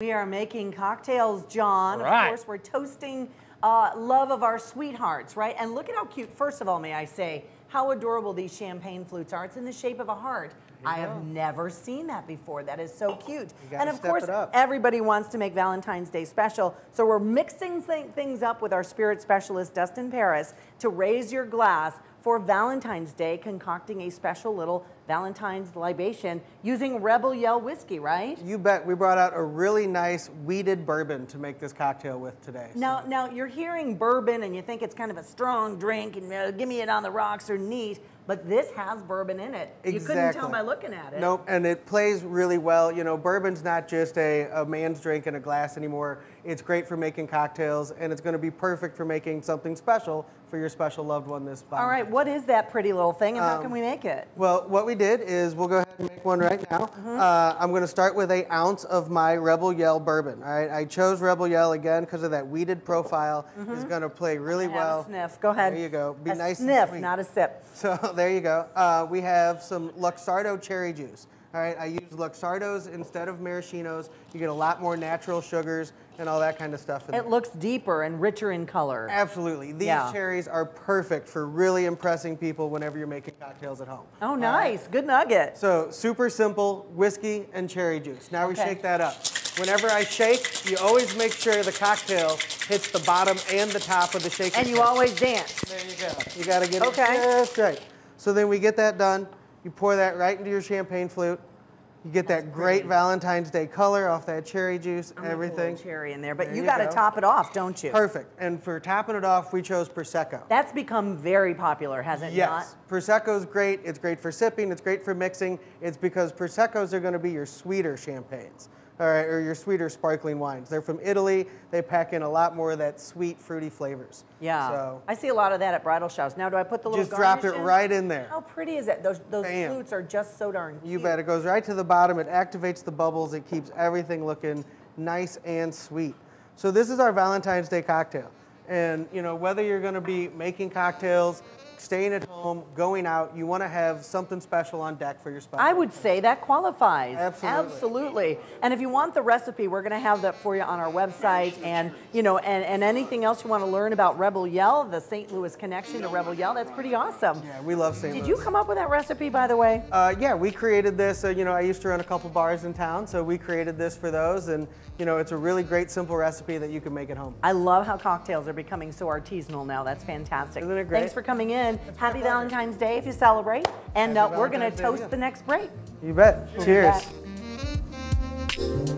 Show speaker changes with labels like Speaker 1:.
Speaker 1: We are making cocktails, John.
Speaker 2: Right.
Speaker 1: Of course, we're toasting uh, love of our sweethearts, right? And look at how cute, first of all, may I say, how adorable these champagne flutes are. It's in the shape of a heart. I have never seen that before. That is so cute. And of course, everybody wants to make Valentine's Day special. So we're mixing th- things up with our spirit specialist, Dustin Paris, to raise your glass for Valentine's Day, concocting a special little Valentine's libation using Rebel Yell whiskey, right?
Speaker 3: You bet. We brought out a really nice wheated bourbon to make this cocktail with today. So-
Speaker 1: Now, now you're hearing bourbon and you think it's kind of a strong drink and uh, give me it on the rocks or neat, but this has bourbon in it. You couldn't tell by looking at it.
Speaker 3: Nope, and it plays really well. You know, bourbon's not just a, a man's drink in a glass anymore. It's great for making cocktails, and it's going to be perfect for making something special for your special loved one this fall.
Speaker 1: All right, what is that pretty little thing and how
Speaker 3: Um,
Speaker 1: can we make it?
Speaker 3: Well, what we did is we'll go ahead and make one right now.
Speaker 1: Mm-hmm.
Speaker 3: Uh, I'm going to start with a ounce of my Rebel Yell bourbon. All right, I chose Rebel Yell again because of that wheated profile. It's going to play really well.
Speaker 1: sniff. Go ahead.
Speaker 3: There you go. Be
Speaker 1: a
Speaker 3: nice and
Speaker 1: sniff, not a sip.
Speaker 3: So there you go. Uh, we have some Luxardo cherry juice. All right, I use Luxardos instead of maraschinos. You get a lot more natural sugars and all that kind of stuff. In
Speaker 1: It
Speaker 3: there.
Speaker 1: looks deeper and richer in color.
Speaker 3: Absolutely. These
Speaker 1: Yeah.
Speaker 3: cherries are perfect for really impressing people whenever you're making cocktails at home.
Speaker 1: Oh,
Speaker 3: right?
Speaker 1: nice. Good nugget.
Speaker 3: So super simple, whiskey and cherry juice. Now we shake that up. Whenever I shake, you always make sure the cocktail hits the bottom and the top of the shaker.
Speaker 1: And you always dance.
Speaker 3: There you go. You got to get
Speaker 1: Okay.
Speaker 3: it just right. So then we get that done. You pour that right into your champagne flute. You get that great Valentine's Day color off that cherry juice,
Speaker 1: I'm gonna put a
Speaker 3: everything.
Speaker 1: cherry in there, but
Speaker 3: There
Speaker 1: you
Speaker 3: you
Speaker 1: got to
Speaker 3: go.
Speaker 1: top it off, don't you?
Speaker 3: Perfect. And for topping it off, we chose Prosecco.
Speaker 1: That's become very popular, hasn't it
Speaker 3: Yes, Prosecco's great. It's great for sipping. It's great for mixing. It's because Proseccos are going to be your sweeter champagnes, all right, or your sweeter sparkling wines. They're from Italy. They pack in a lot more of that sweet, fruity flavors.
Speaker 1: Yeah.
Speaker 3: So
Speaker 1: I see a lot of that at bridal showers. Now, do I put the little
Speaker 3: just drop it
Speaker 1: in?
Speaker 3: right in there.
Speaker 1: How pretty is that? Those those
Speaker 3: Bam.
Speaker 1: flutes are just so darn cute.
Speaker 3: You bet. It goes right to the bottom. It activates the bubbles. It keeps everything looking nice and sweet. So this is our Valentine's Day cocktail. And you know, whether you're going to be making cocktails, staying at home, going out, you want to have something special on deck for your spouse.
Speaker 1: I would say that qualifies.
Speaker 3: Absolutely.
Speaker 1: Absolutely. And if you want the recipe, we're going to have that for you on our website. And you know, and, and anything else you want to learn about Rebel Yell, the St. Louis connection to Rebel Yell, that's pretty awesome.
Speaker 3: Yeah, we love St. Louis.
Speaker 1: Did
Speaker 3: Louis.
Speaker 1: you come up with that recipe, by the way?
Speaker 3: Uh, yeah, we created this. Uh, you know, I used to run a couple bars in town, so we created this for those. And you know, it's a really great, simple recipe that you can make at home.
Speaker 1: I love how cocktails are becoming so artisanal now. That's fantastic.
Speaker 3: Isn't it great?
Speaker 1: Thanks for coming in happy Valentine's Day if you celebrate. And uh, we're going to toast
Speaker 3: yeah.
Speaker 1: the next break.
Speaker 3: You bet. Cheers.
Speaker 1: Cheers.